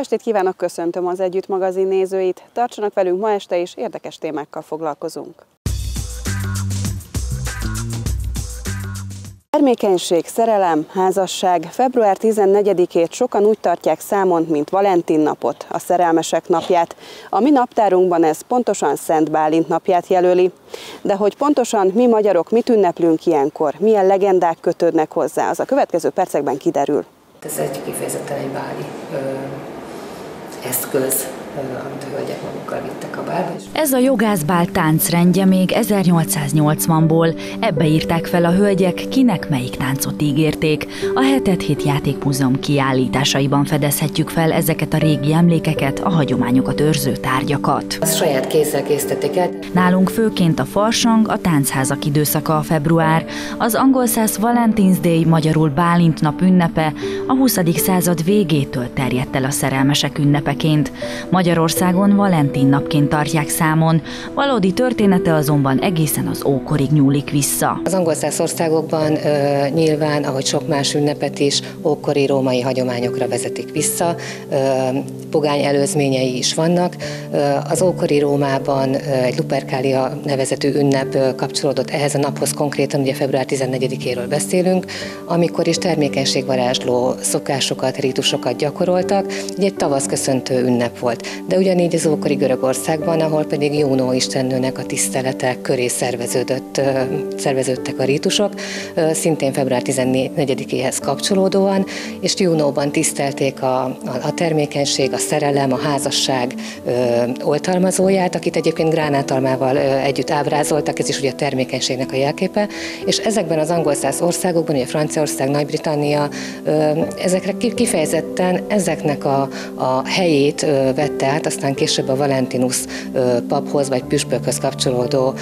Estét kívánok, köszöntöm az Együtt magazin nézőit. Tartsanak velünk ma este is, érdekes témákkal foglalkozunk. Termékenység, szerelem, házasság. Február 14-ét sokan úgy tartják számon, mint Valentin napot, a szerelmesek napját. A mi naptárunkban ez pontosan Szent Bálint napját jelöli. De hogy pontosan mi magyarok mit ünneplünk ilyenkor, milyen legendák kötődnek hozzá, az a következő percekben kiderül. Ez egy kifejezetten egy báli eszköz, amit a hölgyek magukkal vittek a bálba. Ez a jogászbál táncrendje még 1880-ból. Ebbe írták fel a hölgyek, kinek melyik táncot ígérték. A hetet hét játékmúzeum kiállításaiban fedezhetjük fel ezeket a régi emlékeket, a hagyományokat őrző tárgyakat. Azt saját kézzel készítették el. Nálunk főként a farsang, a táncházak időszaka a február, az angol száz Valentine's Day, magyarul Bálint nap ünnepe a 20. század végétől terjedt el a szerelmesek ünnepeként. Magyarországon Valentin napként tartják számon, valódi története azonban egészen az ókorig nyúlik vissza. Az angol országokban ö, nyilván, ahogy sok más ünnepet is, ókori római hagyományokra vezetik vissza, ö, pogány előzményei is vannak. Ö, az ókori Rómában ö, egy Lupercalia nevezetű ünnep ö, kapcsolódott ehhez a naphoz konkrétan, ugye február 14-éről beszélünk, amikor is termékenységvarázsló szokásokat, rítusokat gyakoroltak, így egy tavasz köszöntő ünnep volt. De ugyanígy az ókori Görögországban, ahol pedig Jónó istennőnek a tiszteletek köré szerveződött, szerveződtek a rítusok, szintén február 14-éhez kapcsolódóan, és Jónóban tisztelték a, a, termékenység, a szerelem, a házasság ö, oltalmazóját, akit egyébként gránátalmával együtt ábrázoltak, ez is ugye a termékenységnek a jelképe, és ezekben az angol száz országokban, ugye Franciaország, Nagy-Britannia, ö, ezekre kifejezetten ezeknek a, a helyét ö, vette át, aztán később a Valentinus paphoz vagy püspökhöz kapcsolódó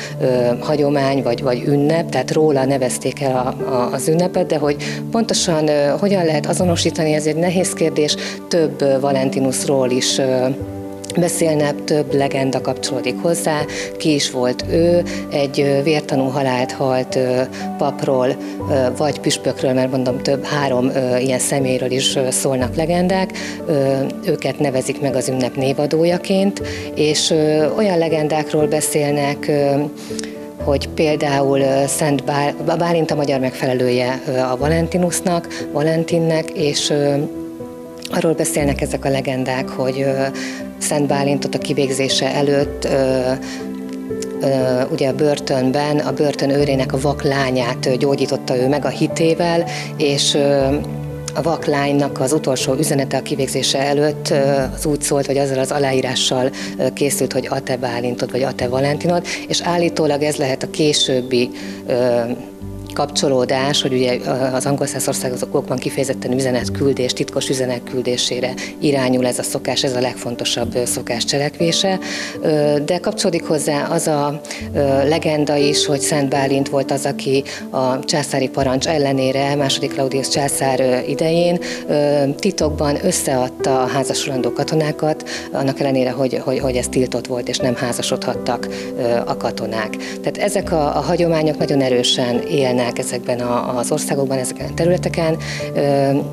hagyomány vagy, vagy ünnep, tehát róla nevezték el a, a, az ünnepet, de hogy pontosan hogyan lehet azonosítani, ez egy nehéz kérdés, több Valentinusról is beszélnek, több legenda kapcsolódik hozzá, ki is volt ő, egy vértanú halált halt papról, vagy püspökről, mert mondom több, három ilyen személyről is szólnak legendák, őket nevezik meg az ünnep névadójaként, és olyan legendákról beszélnek, hogy például Szent Bálint a magyar megfelelője a Valentinusnak, Valentinnek, és arról beszélnek ezek a legendák, hogy Szent Bálintot a kivégzése előtt ugye a börtönben a börtön őrének a vak lányát gyógyította ő meg a hitével, és a vaklánynak az utolsó üzenete a kivégzése előtt az úgy szólt, hogy azzal az aláírással készült, hogy a te Bálintod, vagy a te Valentinod, és állítólag ez lehet a későbbi kapcsolódás, hogy ugye az angol országokban kifejezetten üzenetküldés, titkos üzenetküldésére irányul ez a szokás, ez a legfontosabb szokás cselekvése, de kapcsolódik hozzá az a legenda is, hogy Szent Bálint volt az, aki a császári parancs ellenére, második Claudius császár idején titokban összeadta a házasulandó katonákat, annak ellenére, hogy, hogy, hogy ez tiltott volt, és nem házasodhattak a katonák. Tehát ezek a, a hagyományok nagyon erősen élnek élnek ezekben az országokban, ezeken a területeken,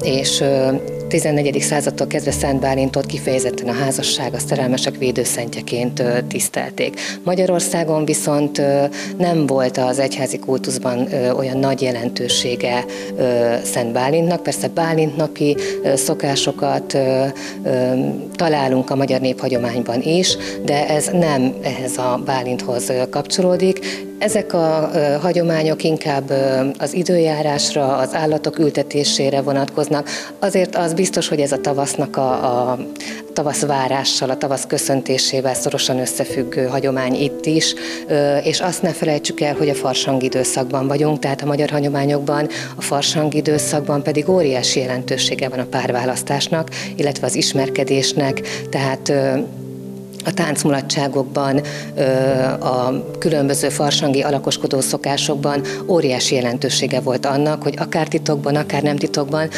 és 14. századtól kezdve Szent Bálintot kifejezetten a házasság, a szerelmesek védőszentjeként tisztelték. Magyarországon viszont nem volt az egyházi kultuszban olyan nagy jelentősége Szent Bálintnak. Persze Bálint napi szokásokat találunk a magyar néphagyományban is, de ez nem ehhez a Bálinthoz kapcsolódik. Ezek a hagyományok inkább az időjárásra, az állatok ültetésére vonatkoznak. Azért az biztos, hogy ez a tavasznak a, a tavaszvárással, a tavasz köszöntésével szorosan összefüggő hagyomány itt is, és azt ne felejtsük el, hogy a farsang időszakban vagyunk, tehát a magyar hagyományokban a farsang időszakban pedig óriási jelentősége van a párválasztásnak, illetve az ismerkedésnek, tehát a táncmulatságokban, a különböző farsangi alakoskodó szokásokban óriási jelentősége volt annak, hogy akár titokban, akár nem titokban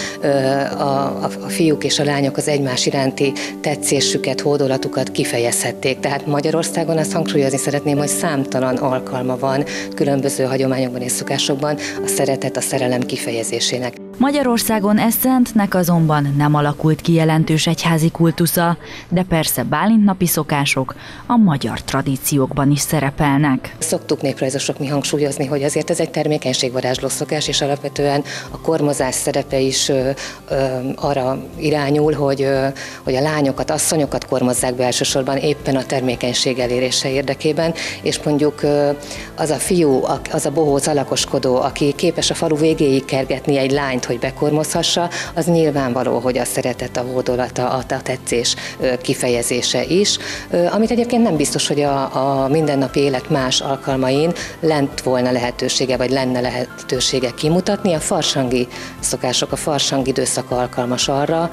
a, fiúk és a lányok az egymás iránti tetszésüket, hódolatukat kifejezhették. Tehát Magyarországon azt hangsúlyozni szeretném, hogy számtalan alkalma van különböző hagyományokban és szokásokban a szeretet, a szerelem kifejezésének. Magyarországon Eszentnek azonban nem alakult ki jelentős egyházi kultusza, de persze Bálint napi szokások a magyar tradíciókban is szerepelnek. Szoktuk néprajzosok mi hangsúlyozni, hogy azért ez egy termékenységvarázsló szokás, és alapvetően a kormozás szerepe is ö, ö, arra irányul, hogy, ö, hogy a lányokat, asszonyokat kormozzák be elsősorban éppen a termékenység elérése érdekében, és mondjuk ö, az a fiú, az a bohóc alakoskodó, aki képes a falu végéig kergetni egy lányt, hogy bekormozhassa, az nyilvánvaló, hogy a szeretet, a hódolata, a tetszés kifejezése is, amit egyébként nem biztos, hogy a, a mindennapi élet más alkalmain lent volna lehetősége, vagy lenne lehetősége kimutatni. A farsangi szokások, a farsangi időszak alkalmas arra,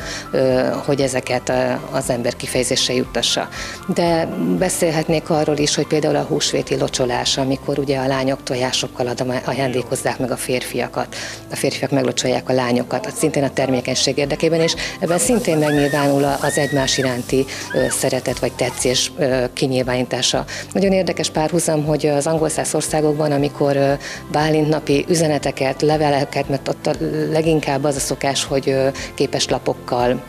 hogy ezeket az ember kifejezése juttassa. De beszélhetnék arról is, hogy például a húsvéti locsolás, amikor ugye a lányok tojásokkal ajándékozzák meg a férfiakat, a férfiak meglocsolják a lányokat, szintén a termékenység érdekében, és ebben szintén megnyilvánul az egymás iránti szeretet vagy tetszés kinyilvánítása. Nagyon érdekes párhuzam, hogy az angol száz országokban, amikor Bálint napi üzeneteket, leveleket, mert ott a leginkább az a szokás, hogy képes lapokkal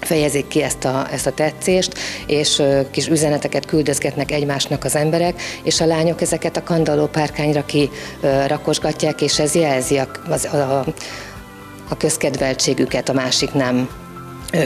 fejezik ki ezt a, ezt a tetszést, és kis üzeneteket küldözgetnek egymásnak az emberek, és a lányok ezeket a kandalló párkányra kirakosgatják, és ez jelzi a, a, a, a közkedveltségüket, a másik nem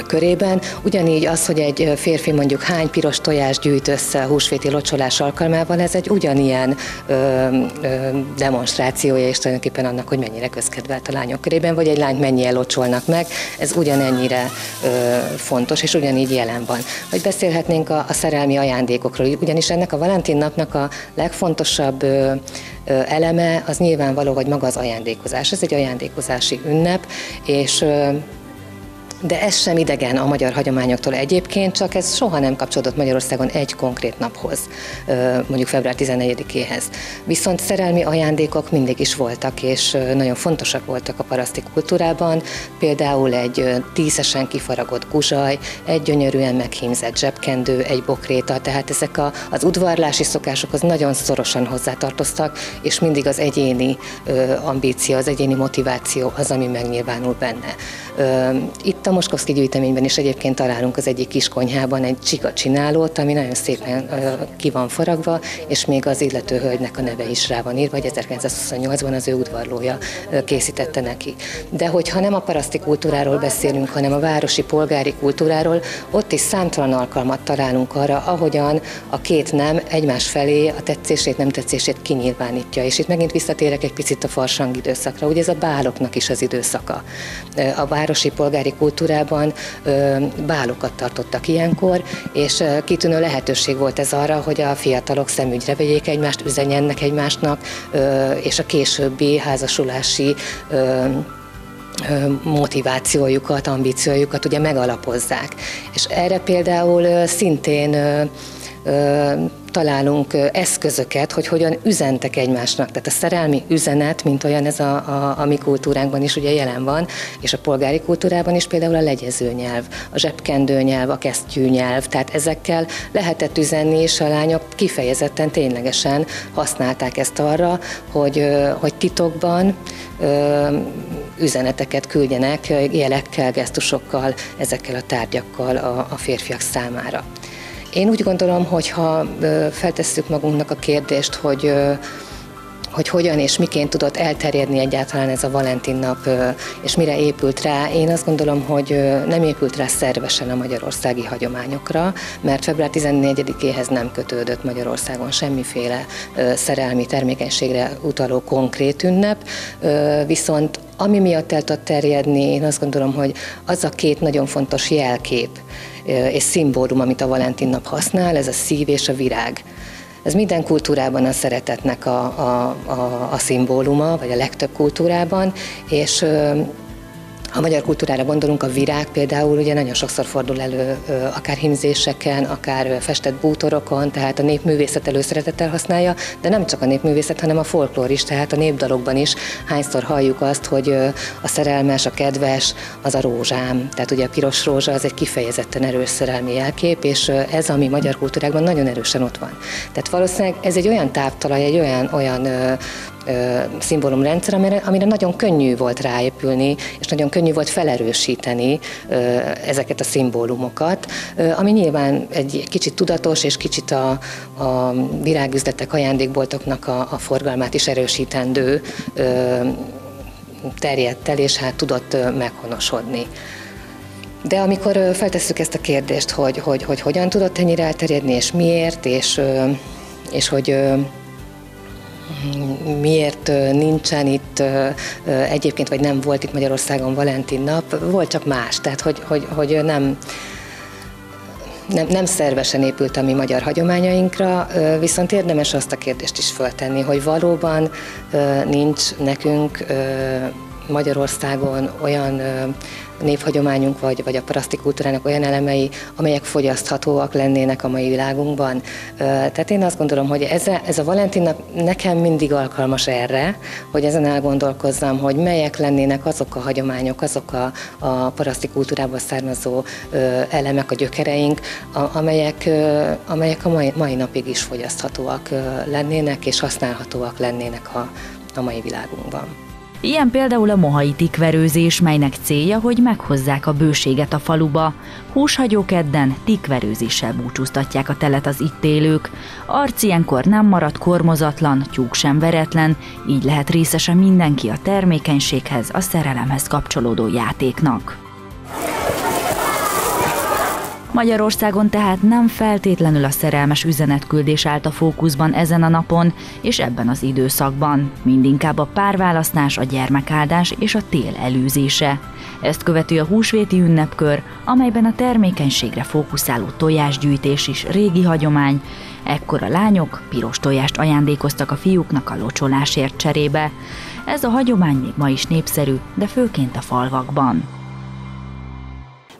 körében. Ugyanígy az, hogy egy férfi mondjuk hány piros tojást gyűjt össze húsvéti locsolás alkalmával, ez egy ugyanilyen ö, ö, demonstrációja és tulajdonképpen annak, hogy mennyire közkedvelt a lányok körében, vagy egy lányt mennyire locsolnak meg, ez ugyanennyire ö, fontos, és ugyanígy jelen van. Vagy beszélhetnénk a, a szerelmi ajándékokról, ugyanis ennek a Valentin napnak a legfontosabb ö, eleme az nyilvánvaló, hogy maga az ajándékozás. Ez egy ajándékozási ünnep, és de ez sem idegen a magyar hagyományoktól egyébként, csak ez soha nem kapcsolódott Magyarországon egy konkrét naphoz, mondjuk február 14-éhez. Viszont szerelmi ajándékok mindig is voltak, és nagyon fontosak voltak a paraszti kultúrában, például egy tízesen kifaragott guzsaj, egy gyönyörűen meghímzett zsebkendő, egy bokréta, tehát ezek a, az udvarlási szokásokhoz nagyon szorosan hozzátartoztak, és mindig az egyéni ambíció, az egyéni motiváció az, ami megnyilvánul benne. Itt a Moskowski gyűjteményben is egyébként találunk az egyik kis konyhában egy csika csinálót, ami nagyon szépen ki van faragva, és még az illető hölgynek a neve is rá van írva, hogy 1928-ban az ő udvarlója készítette neki. De hogyha nem a paraszti kultúráról beszélünk, hanem a városi polgári kultúráról, ott is számtalan alkalmat találunk arra, ahogyan a két nem egymás felé a tetszését, nem tetszését kinyilvánítja. És itt megint visszatérek egy picit a farsang időszakra, ugye ez a báloknak is az időszaka. A városi polgári kultúra kultúrában bálokat tartottak ilyenkor, és kitűnő lehetőség volt ez arra, hogy a fiatalok szemügyre vegyék egymást, üzenjenek egymásnak, és a későbbi házasulási motivációjukat, ambíciójukat ugye megalapozzák. És erre például szintén találunk eszközöket, hogy hogyan üzentek egymásnak. Tehát a szerelmi üzenet, mint olyan ez a, a, a mi kultúránkban is ugye jelen van, és a polgári kultúrában is például a legyező nyelv, a zsebkendő nyelv, a kesztyű nyelv, tehát ezekkel lehetett üzenni, és a lányok kifejezetten ténylegesen használták ezt arra, hogy, hogy titokban üzeneteket küldjenek jelekkel, gesztusokkal, ezekkel a tárgyakkal a, a férfiak számára. Én úgy gondolom, hogy ha feltesszük magunknak a kérdést, hogy hogy hogyan és miként tudott elterjedni egyáltalán ez a Valentin nap, és mire épült rá. Én azt gondolom, hogy nem épült rá szervesen a magyarországi hagyományokra, mert február 14-éhez nem kötődött Magyarországon semmiféle szerelmi termékenységre utaló konkrét ünnep, viszont ami miatt el tud terjedni, én azt gondolom, hogy az a két nagyon fontos jelkép és szimbólum, amit a Valentin nap használ, ez a szív és a virág. Ez minden kultúrában a szeretetnek a, a, a, a szimbóluma, vagy a legtöbb kultúrában, és ha magyar kultúrára gondolunk, a virág például ugye nagyon sokszor fordul elő akár himzéseken, akár festett bútorokon, tehát a népművészet előszeretettel használja, de nem csak a népművészet, hanem a folklór is, tehát a népdalokban is hányszor halljuk azt, hogy a szerelmes, a kedves, az a rózsám. Tehát ugye a piros rózsa az egy kifejezetten erős szerelmi jelkép, és ez, ami magyar kultúrákban nagyon erősen ott van. Tehát valószínűleg ez egy olyan táptalaj, egy olyan, olyan szimbólumrendszer, amire, amire nagyon könnyű volt ráépülni, és nagyon könnyű volt felerősíteni ezeket a szimbólumokat, ami nyilván egy kicsit tudatos, és kicsit a, a virágüzletek, ajándékboltoknak a, a forgalmát is erősítendő terjedt el, és hát tudott meghonosodni. De amikor feltesszük ezt a kérdést, hogy, hogy, hogy hogyan tudott ennyire elterjedni, és miért, és, és hogy miért nincsen itt egyébként, vagy nem volt itt Magyarországon Valentin nap, volt csak más, tehát hogy, hogy, hogy nem, nem, nem szervesen épült a mi magyar hagyományainkra, viszont érdemes azt a kérdést is föltenni, hogy valóban nincs nekünk Magyarországon olyan névhagyományunk, vagy, vagy a paraszti kultúrának olyan elemei, amelyek fogyaszthatóak lennének a mai világunkban. Tehát én azt gondolom, hogy ez a, ez a Valentin nekem mindig alkalmas erre, hogy ezen elgondolkozzam, hogy melyek lennének azok a hagyományok, azok a, a paraszti kultúrából származó elemek, a gyökereink, amelyek, amelyek a mai, mai napig is fogyaszthatóak lennének, és használhatóak lennének a, a mai világunkban. Ilyen például a mohai tikverőzés, melynek célja, hogy meghozzák a bőséget a faluba. Húshagyókedden tikverőzéssel búcsúztatják a telet az itt élők. Arc ilyenkor nem marad kormozatlan, tyúk sem veretlen, így lehet részese mindenki a termékenységhez, a szerelemhez kapcsolódó játéknak. Magyarországon tehát nem feltétlenül a szerelmes üzenetküldés állt a fókuszban ezen a napon és ebben az időszakban, mindinkább a párválasztás, a gyermekáldás és a tél elűzése. Ezt követő a húsvéti ünnepkör, amelyben a termékenységre fókuszáló tojásgyűjtés is régi hagyomány, ekkor a lányok piros tojást ajándékoztak a fiúknak a locsolásért cserébe. Ez a hagyomány még ma is népszerű, de főként a falvakban.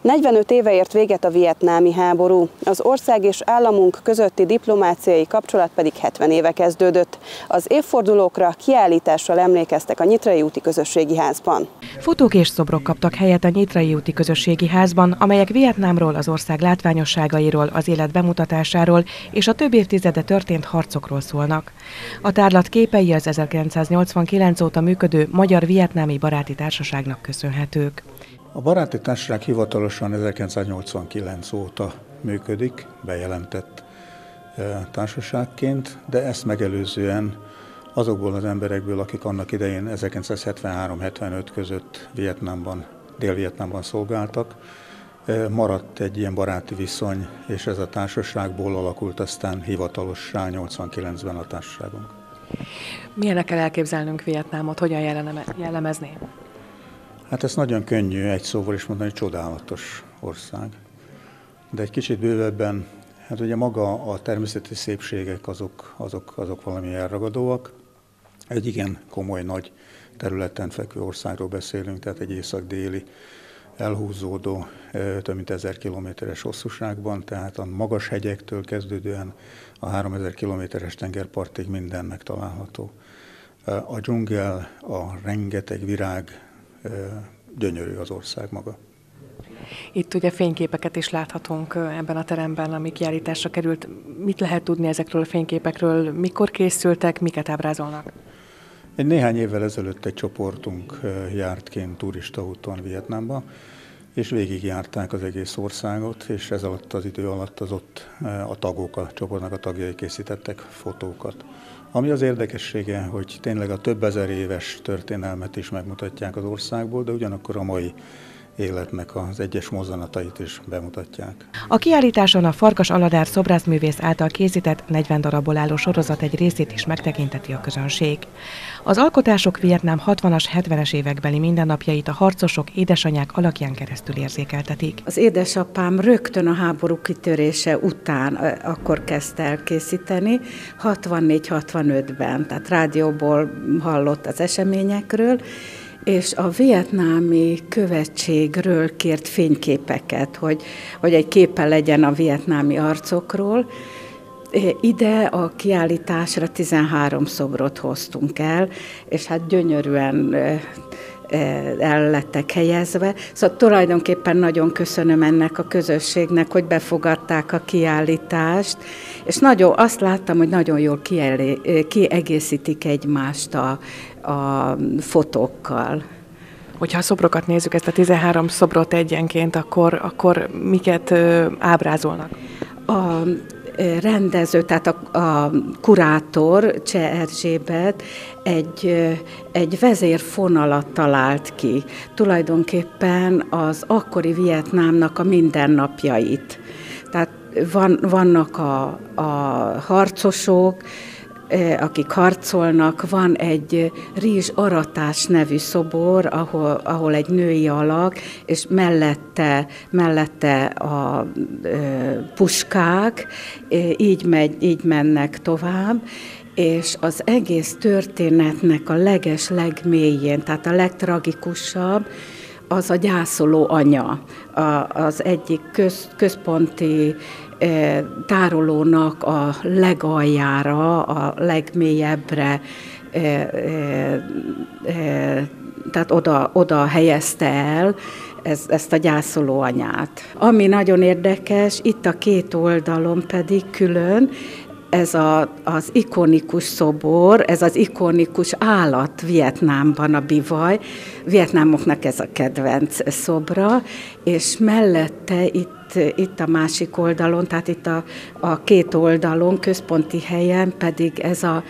45 éve ért véget a vietnámi háború, az ország és államunk közötti diplomáciai kapcsolat pedig 70 éve kezdődött. Az évfordulókra kiállítással emlékeztek a Nyitrai úti közösségi házban. Fotók és szobrok kaptak helyet a Nyitrai úti közösségi házban, amelyek Vietnámról, az ország látványosságairól, az élet bemutatásáról és a több évtizede történt harcokról szólnak. A tárlat képei az 1989 óta működő Magyar-Vietnámi Baráti Társaságnak köszönhetők. A Baráti Társaság hivatalosan 1989 óta működik, bejelentett társaságként, de ezt megelőzően azokból az emberekből, akik annak idején 1973-75 között Vietnámban, Dél-Vietnámban szolgáltak, maradt egy ilyen baráti viszony, és ez a társaságból alakult aztán hivatalossá 89-ben a társaságunk. Milyenek kell elképzelnünk Vietnámot, hogyan jellemezni? Hát ez nagyon könnyű egy szóval is mondani, hogy csodálatos ország. De egy kicsit bővebben, hát ugye maga a természeti szépségek azok, azok, azok valami elragadóak. Egy igen komoly nagy területen fekvő országról beszélünk, tehát egy észak-déli elhúzódó több mint ezer kilométeres hosszúságban, tehát a magas hegyektől kezdődően a 3000 kilométeres tengerpartig minden megtalálható. A dzsungel, a rengeteg virág, gyönyörű az ország maga. Itt ugye fényképeket is láthatunk ebben a teremben, ami kiállításra került. Mit lehet tudni ezekről a fényképekről? Mikor készültek, miket ábrázolnak? Egy néhány évvel ezelőtt egy csoportunk járt kint turistaúton Vietnámba, és végigjárták az egész országot, és ez alatt az idő alatt az ott a tagok, a csoportnak a tagjai készítettek fotókat. Ami az érdekessége, hogy tényleg a több ezer éves történelmet is megmutatják az országból, de ugyanakkor a mai életnek az egyes mozzanatait is bemutatják. A kiállításon a Farkas Aladár szobrászművész által készített 40 darabból álló sorozat egy részét is megtekinteti a közönség. Az alkotások Vietnám 60-as, 70-es évekbeli mindennapjait a harcosok édesanyák alakján keresztül érzékeltetik. Az édesapám rögtön a háború kitörése után akkor kezdte el készíteni, 64-65-ben, tehát rádióból hallott az eseményekről, és a vietnámi követségről kért fényképeket, hogy, hogy egy képe legyen a vietnámi arcokról. Ide a kiállításra 13 szobrot hoztunk el, és hát gyönyörűen el lettek helyezve. Szóval tulajdonképpen nagyon köszönöm ennek a közösségnek, hogy befogadták a kiállítást, és nagyon, azt láttam, hogy nagyon jól kiegészítik egymást a, a fotókkal. Hogyha a szobrokat nézzük, ezt a 13 szobrot egyenként, akkor, akkor miket ábrázolnak? A rendező, tehát a, a kurátor, Cseh Erzsébet egy, egy vezérfonalat talált ki, tulajdonképpen az akkori Vietnámnak a mindennapjait. Tehát van, vannak a, a harcosok, akik harcolnak, van egy Rizs Aratás nevű szobor, ahol, ahol egy női alak, és mellette, mellette a e, puskák, így, megy, így mennek tovább, és az egész történetnek a leges legmélyén, tehát a legtragikusabb, az a gyászoló anya, az egyik köz, központi tárolónak a legaljára, a legmélyebbre, tehát oda, oda helyezte el ez, ezt a gyászoló anyát. Ami nagyon érdekes, itt a két oldalon pedig külön ez a, az ikonikus szobor, ez az ikonikus állat Vietnámban a bivaj, Vietnámoknak ez a kedvenc szobra, és mellette itt, itt a másik oldalon, tehát itt a, a két oldalon, központi helyen pedig ez a,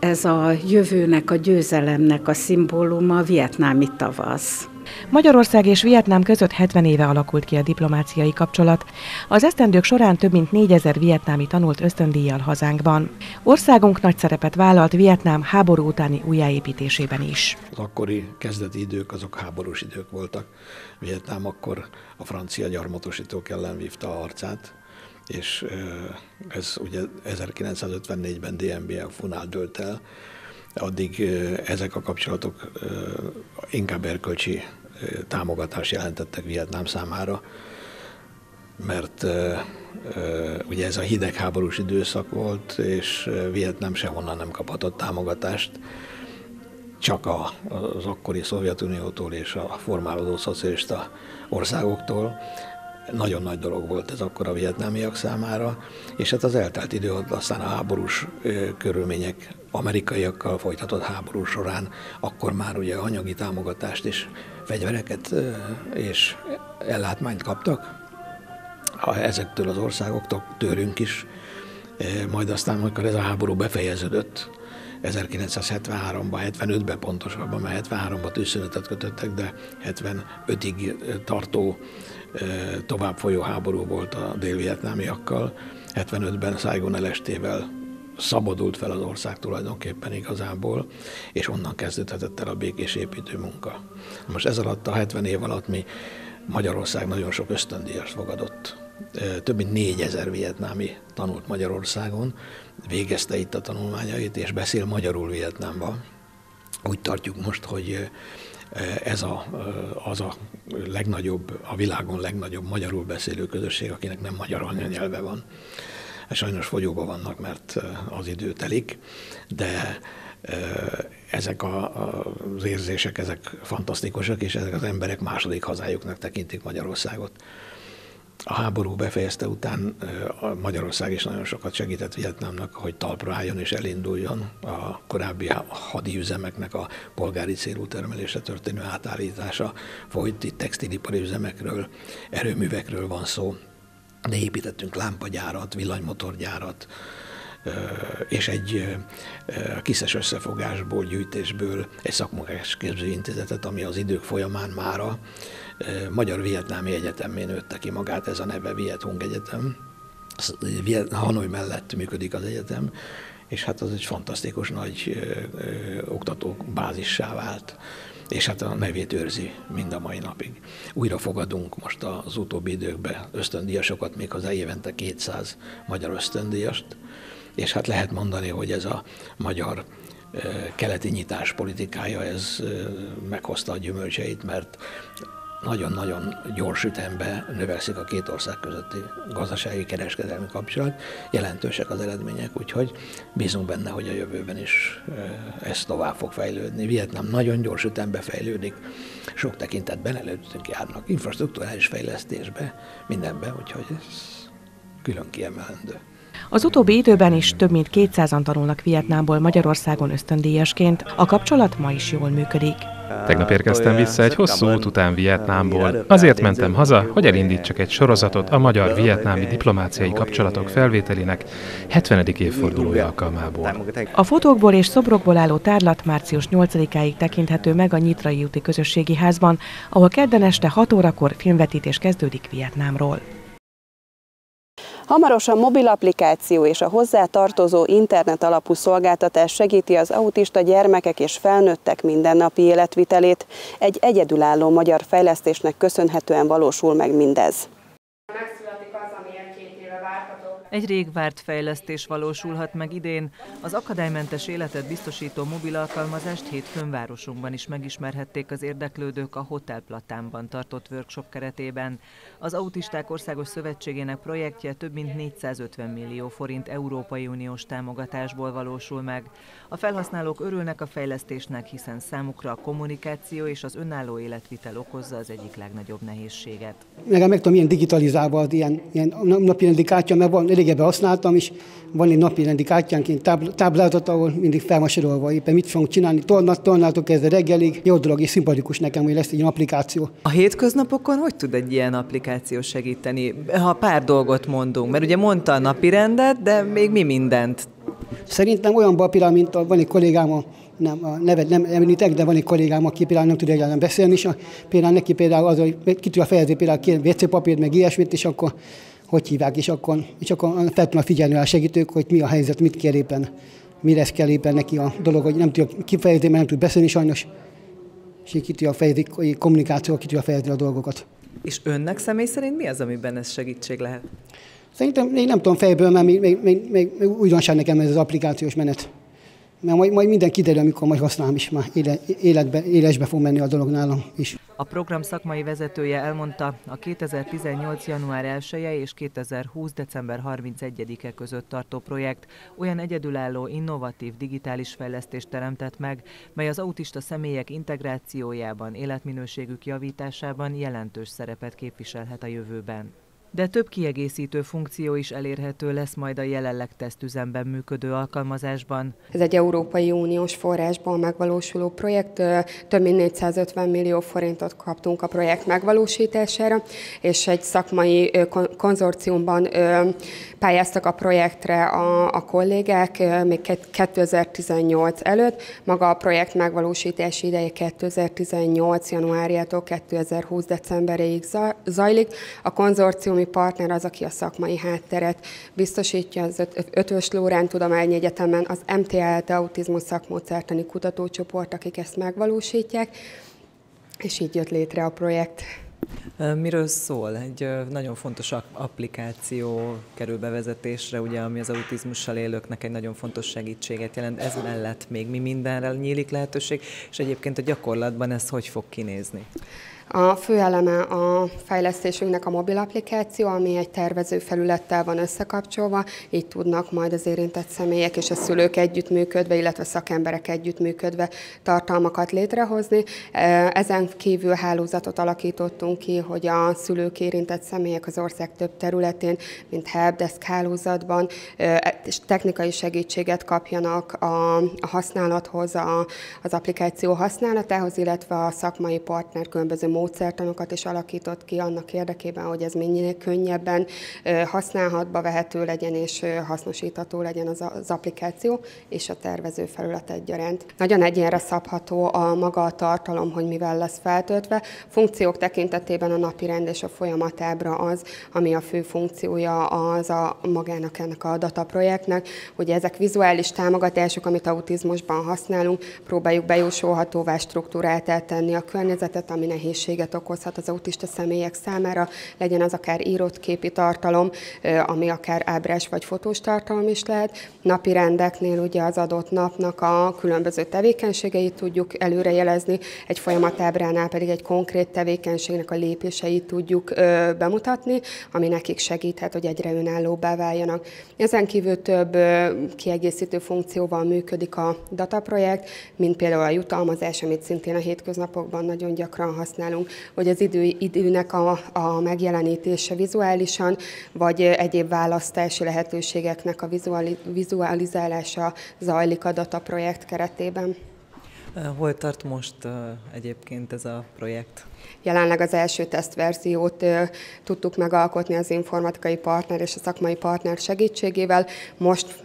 ez a jövőnek, a győzelemnek a szimbóluma, a vietnámi tavasz. Magyarország és Vietnám között 70 éve alakult ki a diplomáciai kapcsolat. Az esztendők során több mint 4000 vietnámi tanult ösztöndíjjal hazánkban. Országunk nagy szerepet vállalt Vietnám háború utáni újjáépítésében is. Az akkori kezdeti idők azok háborús idők voltak. Vietnám akkor a francia gyarmatosítók ellen vívta a harcát, és ez ugye 1954-ben DNB Funál dőlt el, addig ezek a kapcsolatok inkább erkölcsi támogatást jelentettek Vietnám számára, mert ugye ez a hidegháborús időszak volt, és Vietnám sehonnan nem kaphatott támogatást, csak a, az akkori Szovjetuniótól és a formálódó szocialista országoktól. Nagyon nagy dolog volt ez akkor a vietnámiak számára, és hát az eltelt idő, aztán a háborús körülmények amerikaiakkal folytatott háború során, akkor már ugye anyagi támogatást és fegyvereket és ellátmányt kaptak ha ezektől az országoktól, tőlünk is. Majd aztán, amikor ez a háború befejeződött, 1973-ban, 75-ben pontosabban, mert 73-ban tűzszünetet kötöttek, de 75-ig tartó tovább folyó háború volt a dél-vietnámiakkal. 75-ben Saigon elestével szabadult fel az ország tulajdonképpen igazából, és onnan kezdődhetett el a békés építő munka. Most ez alatt a 70 év alatt mi Magyarország nagyon sok ösztöndíjas fogadott. Több mint négyezer vietnámi tanult Magyarországon, végezte itt a tanulmányait, és beszél magyarul Vietnámban. Úgy tartjuk most, hogy ez a, az a legnagyobb, a világon legnagyobb magyarul beszélő közösség, akinek nem magyar anyanyelve van. Sajnos fogyóban vannak, mert az idő telik, de ezek a, az érzések, ezek fantasztikusak, és ezek az emberek második hazájuknak tekintik Magyarországot. A háború befejezte után a Magyarország is nagyon sokat segített Vietnámnak, hogy talpra álljon és elinduljon a korábbi hadi üzemeknek a polgári célú termelésre történő átállítása. Folyt itt textilipari üzemekről, erőművekről van szó, de építettünk lámpagyárat, villanymotorgyárat, és egy kiszes összefogásból, gyűjtésből egy szakmunkás képzőintézetet, ami az idők folyamán mára Magyar-Vietnámi Egyetemmé nőtte ki magát, ez a neve Viet Hung Egyetem. Hanoi mellett működik az egyetem, és hát az egy fantasztikus nagy ö, ö, oktató bázissá vált és hát a nevét őrzi mind a mai napig. Újra fogadunk most az utóbbi időkben ösztöndíjasokat, még az évente 200 magyar ösztöndíjast, és hát lehet mondani, hogy ez a magyar keleti nyitás politikája, ez meghozta a gyümölcseit, mert nagyon-nagyon gyors ütembe növekszik a két ország közötti gazdasági kereskedelmi kapcsolat. Jelentősek az eredmények, úgyhogy bízunk benne, hogy a jövőben is ez tovább fog fejlődni. Vietnám nagyon gyors ütembe fejlődik, sok tekintetben előttünk járnak, infrastruktúrális fejlesztésbe, mindenben, úgyhogy ez külön kiemelendő. Az utóbbi időben is több mint 200-an tanulnak Vietnámból Magyarországon ösztöndíjasként. A kapcsolat ma is jól működik. Tegnap érkeztem vissza egy hosszú út után Vietnámból. Azért mentem haza, hogy elindítsak egy sorozatot a magyar-vietnámi diplomáciai kapcsolatok felvételének 70. évfordulója alkalmából. A fotókból és szobrokból álló tárlat március 8-áig tekinthető meg a Nyitrai úti közösségi házban, ahol kedden este 6 órakor filmvetítés kezdődik Vietnámról. Hamarosan mobil applikáció és a hozzá tartozó internet alapú szolgáltatás segíti az autista gyermekek és felnőttek mindennapi életvitelét. Egy egyedülálló magyar fejlesztésnek köszönhetően valósul meg mindez. Egy rég várt fejlesztés valósulhat meg idén. Az akadálymentes életet biztosító mobil alkalmazást hétfőn városunkban is megismerhették az érdeklődők a Hotel Platánban tartott workshop keretében. Az Autisták Országos Szövetségének projektje több mint 450 millió forint Európai Uniós támogatásból valósul meg. A felhasználók örülnek a fejlesztésnek, hiszen számukra a kommunikáció és az önálló életvitel okozza az egyik legnagyobb nehézséget. Meg, meg tudom, ilyen digitalizálva az ilyen, ilyen napi kártya, mert van régebben használtam, és van egy napi rendi kártyánként tábl- táblázat, ahol mindig fel van sorolva éppen mit fogunk csinálni. Tornat, tornától kezdve reggelig. Jó dolog és szimpatikus nekem, hogy lesz egy ilyen applikáció. A hétköznapokon hogy tud egy ilyen applikáció segíteni, ha pár dolgot mondunk? Mert ugye mondta a napi rendet, de még mi mindent? Szerintem olyan papíra, mint a, van egy kollégám, a, nem, a nevet nem említek, de van egy kollégám, aki például nem tud egyáltalán beszélni, és a, például neki például az, hogy ki tudja fejezni például két WC papírt, meg ilyesmit, és akkor hogy hívják, és akkor, és akkor fel tudnak figyelni a segítők, hogy mi a helyzet, mit kér éppen, mire kell éppen neki a dolog, hogy nem tudja kifejezni, mert nem tud beszélni sajnos, és így ki tudja fejezni, kommunikáció, ki tudja fejezni a dolgokat. És önnek személy szerint mi az, amiben ez segítség lehet? Szerintem én nem tudom fejből, mert még, még, még, még újdonság nekem ez az applikációs menet. Mert majd, majd minden kiderül, amikor majd használom is, már életbe, élesbe fog menni a dolog nálam is. A program szakmai vezetője elmondta, a 2018. január 1 -e és 2020. december 31-e között tartó projekt olyan egyedülálló, innovatív digitális fejlesztést teremtett meg, mely az autista személyek integrációjában, életminőségük javításában jelentős szerepet képviselhet a jövőben de több kiegészítő funkció is elérhető lesz majd a jelenleg tesztüzemben működő alkalmazásban. Ez egy Európai Uniós forrásból megvalósuló projekt, több mint 450 millió forintot kaptunk a projekt megvalósítására, és egy szakmai konzorciumban pályáztak a projektre a, a kollégák még 2018 előtt. Maga a projekt megvalósítási ideje 2018. januárjától 2020. decemberéig zajlik. A konzorciumi partner az, aki a szakmai hátteret biztosítja az Ötös Lórán Tudományi Egyetemen, az MTLT Autizmus Szakmódszertani Kutatócsoport, akik ezt megvalósítják, és így jött létre a projekt. Miről szól? Egy nagyon fontos applikáció kerül bevezetésre, ugye, ami az autizmussal élőknek egy nagyon fontos segítséget jelent. Ez mellett még mi mindenre nyílik lehetőség, és egyébként a gyakorlatban ez hogy fog kinézni? A fő eleme a fejlesztésünknek a mobil applikáció, ami egy tervező felülettel van összekapcsolva, így tudnak majd az érintett személyek és a szülők együttműködve, illetve szakemberek együttműködve tartalmakat létrehozni. Ezen kívül hálózatot alakítottunk ki, hogy a szülők érintett személyek az ország több területén, mint helpdesk hálózatban, és technikai segítséget kapjanak a, használathoz, az applikáció használatához, illetve a szakmai partner különböző módszertanokat is alakított ki annak érdekében, hogy ez minél könnyebben használhatba vehető legyen és hasznosítható legyen az, az applikáció és a tervező felület egyaránt. Nagyon egyénre szabható a maga a tartalom, hogy mivel lesz feltöltve. Funkciók tekintetében a napi rend és a folyamatábra az, ami a fő funkciója az a magának ennek a dataprojektnek, hogy ezek vizuális támogatások, amit autizmusban használunk, próbáljuk bejósolhatóvá struktúrát tenni a környezetet, ami nehéz nehézséget okozhat az autista személyek számára, legyen az akár írott képi tartalom, ami akár ábrás vagy fotós tartalom is lehet. Napi rendeknél ugye az adott napnak a különböző tevékenységeit tudjuk előrejelezni, egy folyamatábránál pedig egy konkrét tevékenységnek a lépéseit tudjuk bemutatni, ami nekik segíthet, hogy egyre önállóbbá váljanak. Ezen kívül több kiegészítő funkcióval működik a dataprojekt, mint például a jutalmazás, amit szintén a hétköznapokban nagyon gyakran használunk, hogy az idő, időnek a, a megjelenítése vizuálisan, vagy egyéb választási lehetőségeknek a vizualizálása zajlik a dataprojekt keretében. Hol tart most egyébként ez a projekt? Jelenleg az első tesztverziót tudtuk megalkotni az informatikai partner és a szakmai partner segítségével. Most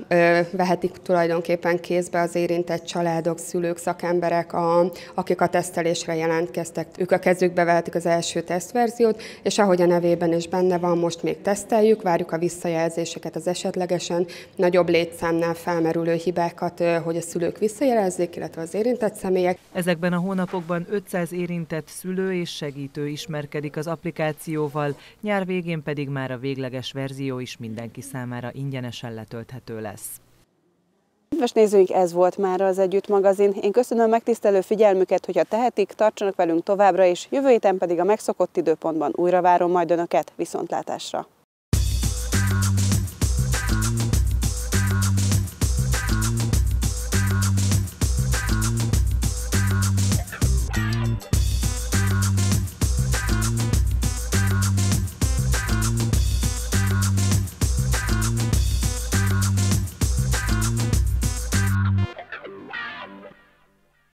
vehetik tulajdonképpen kézbe az érintett családok, szülők, szakemberek, a, akik a tesztelésre jelentkeztek. Ők a kezükbe vehetik az első tesztverziót, és ahogy a nevében is benne van, most még teszteljük, várjuk a visszajelzéseket az esetlegesen nagyobb létszámnál felmerülő hibákat, hogy a szülők visszajelezzék, illetve az érintett személyek. Ezekben a hónapokban 500 érintett szülő és segítő ismerkedik az applikációval, nyár végén pedig már a végleges verzió is mindenki számára ingyenesen letölthető lesz. Kedves nézőink, ez volt már az Együtt magazin. Én köszönöm megtisztelő figyelmüket, hogyha tehetik, tartsanak velünk továbbra is, jövő héten pedig a megszokott időpontban újra várom majd Önöket viszontlátásra.